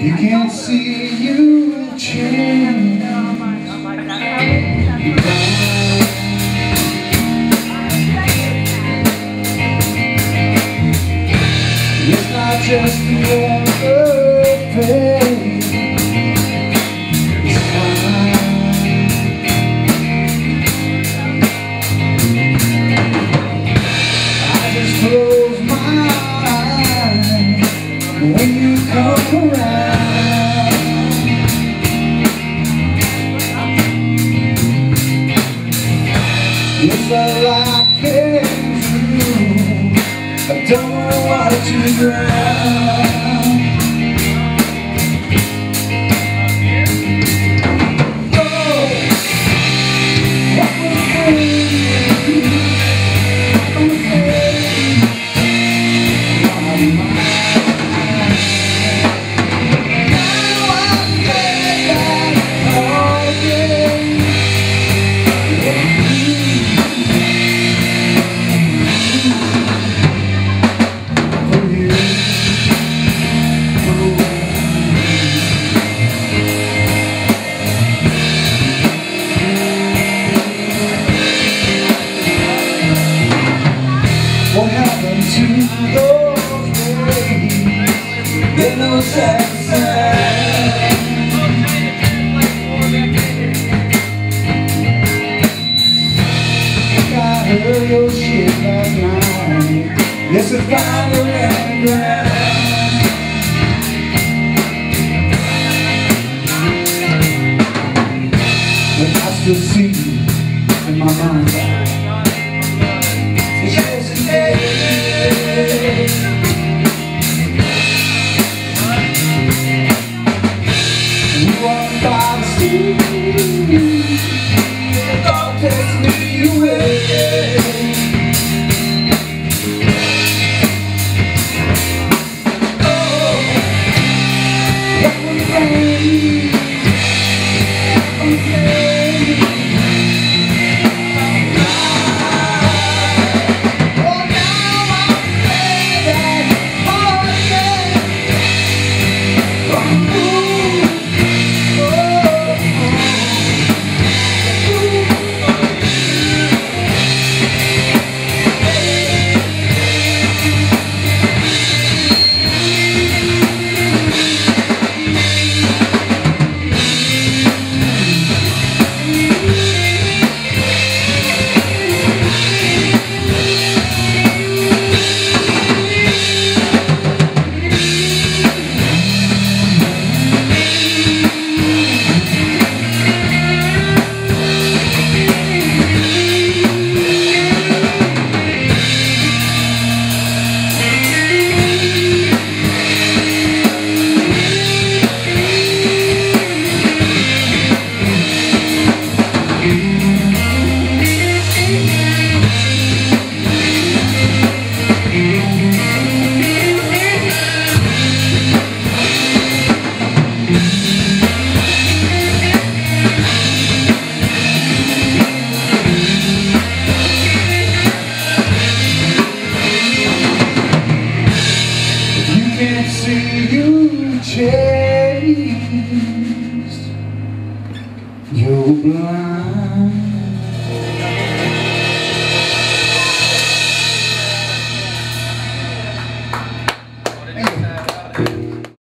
You can't see you change. It's not just the pain. When you come around. It's a lie came true. I don't know what to drown. Heard your shit last night. Yes, I finally ran ground. But I still see you in my mind. It's away. You changed. You're blind.